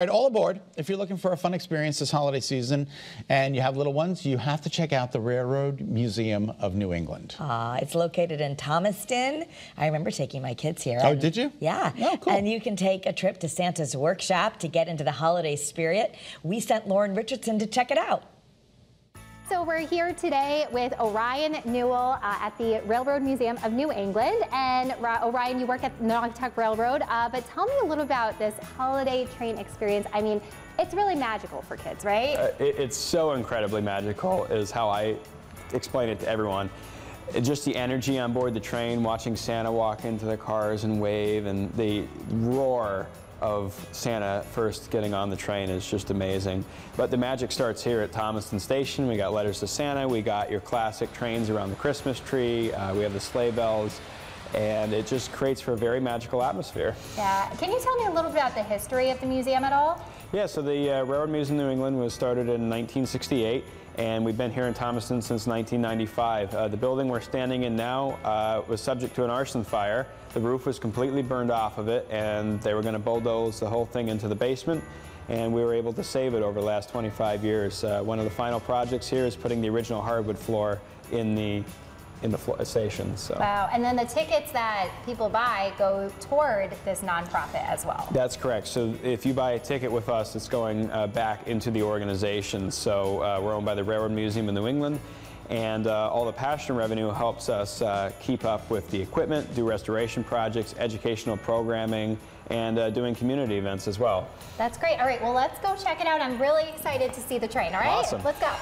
Right, all aboard. If you're looking for a fun experience this holiday season and you have little ones, you have to check out the Railroad Museum of New England. Uh, it's located in Thomaston. I remember taking my kids here. Oh, did you? Yeah. Oh, cool. And you can take a trip to Santa's workshop to get into the holiday spirit. We sent Lauren Richardson to check it out. So we're here today with Orion Newell uh, at the Railroad Museum of New England. And Ra Orion, you work at the Naugatuck Railroad, uh, but tell me a little about this holiday train experience. I mean, it's really magical for kids, right? Uh, it, it's so incredibly magical is how I explain it to everyone. It, just the energy on board the train, watching Santa walk into the cars and wave and the roar of Santa first getting on the train is just amazing. But the magic starts here at Thomaston Station. We got Letters to Santa, we got your classic trains around the Christmas tree, uh, we have the sleigh bells, and it just creates for a very magical atmosphere. Yeah. Can you tell me a little bit about the history of the museum at all? Yeah, so the uh, Railroad Museum of New England was started in 1968 and we've been here in Thomaston since 1995. Uh, the building we're standing in now uh, was subject to an arson fire. The roof was completely burned off of it and they were going to bulldoze the whole thing into the basement and we were able to save it over the last 25 years. Uh, one of the final projects here is putting the original hardwood floor in the in the station. So. Wow, and then the tickets that people buy go toward this nonprofit as well. That's correct. So if you buy a ticket with us, it's going uh, back into the organization. So uh, we're owned by the Railroad Museum of New England. And uh, all the passion revenue helps us uh, keep up with the equipment, do restoration projects, educational programming, and uh, doing community events as well. That's great. All right, well, let's go check it out. I'm really excited to see the train, all right? Awesome. Let's go.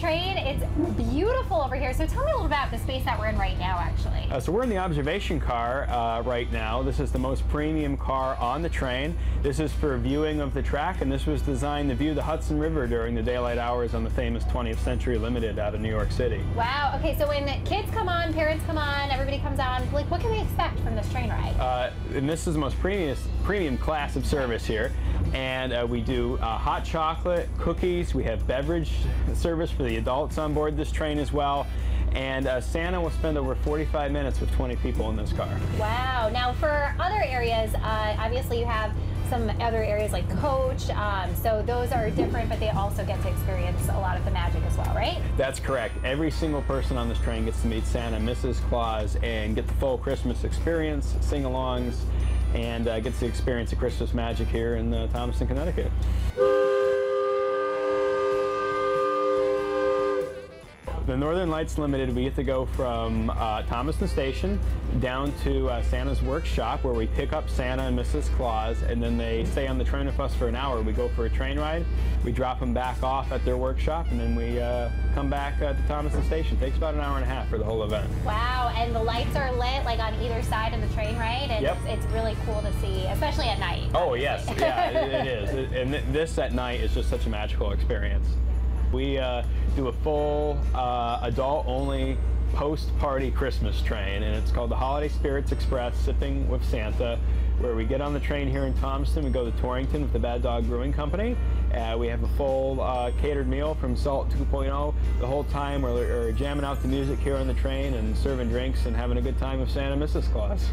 Train. It's beautiful over here. So tell me a little about the space that we're in right now, actually. Uh, so we're in the observation car uh, right now. This is the most premium car on the train. This is for viewing of the track, and this was designed to view the Hudson River during the daylight hours on the famous 20th Century Limited out of New York City. Wow. Okay, so when kids come on, parents come on, everybody comes on, like what can they expect from this train ride? Uh, and this is the most premium, premium class of service here. And uh, we do uh, hot chocolate, cookies, we have beverage service for the adults on board this train as well. And uh, Santa will spend over 45 minutes with 20 people in this car. Wow. Now, for other areas, uh, obviously you have some other areas like coach. Um, so those are different, but they also get to experience a lot of the magic as well, right? That's correct. Every single person on this train gets to meet Santa, Mrs. Claus, and get the full Christmas experience, sing-alongs, and uh, gets to experience the Christmas magic here in uh, Thomaston, Connecticut. The Northern Lights Limited, we get to go from uh, Thomaston Station down to uh, Santa's workshop where we pick up Santa and Mrs. Claus and then they stay on the train with us for an hour. We go for a train ride, we drop them back off at their workshop and then we uh, come back uh, to Thomaston Station. It takes about an hour and a half for the whole event. Wow, and the lights are lit like on either side of the train, ride And yep. it's, it's really cool to see, especially at night. Oh yes, yeah, it, it is. And this at night is just such a magical experience. We uh, do a full uh, adult-only post-party Christmas train, and it's called the Holiday Spirits Express, Sipping with Santa, where we get on the train here in Thomaston, we go to Torrington with the Bad Dog Brewing Company. Uh, we have a full uh, catered meal from Salt 2.0 the whole time. We're, we're, jamming out the music here on the train and serving drinks and having a good time with Santa Mrs. Claus.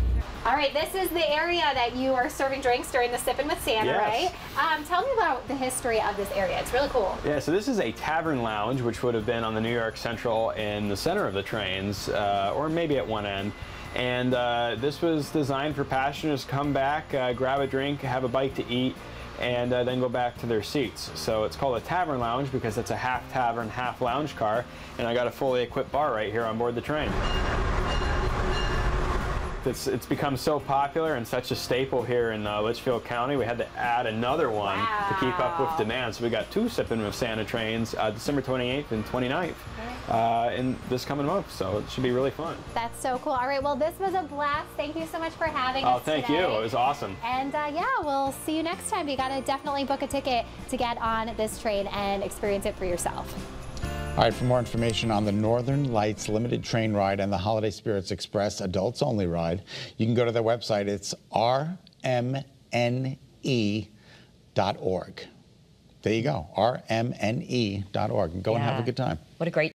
All right, this is the area that you are serving drinks during the Sipping with Santa, yes. right? Um, tell me about the history of this area. It's really cool. Yeah, so this is a tavern lounge, which would have been on the New York Central in the center of the trains, uh, or maybe at one end. And uh, this was designed for passengers to come back, uh, grab a drink, have a bite to eat, and uh, then go back to their seats. So it's called a tavern lounge because it's a half tavern, half lounge car, and I got a fully equipped bar right here on board the train. It's, it's become so popular and such a staple here in uh, Litchfield County. We had to add another one wow. to keep up with demand. So we got two Sipping with Santa trains, uh, December 28th and 29th, uh, in this coming month. So it should be really fun. That's so cool. All right, well, this was a blast. Thank you so much for having oh, us Oh, thank today. you. It was awesome. And uh, yeah, we'll see you next time. You got to definitely book a ticket to get on this train and experience it for yourself. All right, for more information on the Northern Lights Limited Train Ride and the Holiday Spirits Express Adults Only Ride, you can go to their website. It's rmne.org. There you go, rmne.org. Go and have a good time. What a great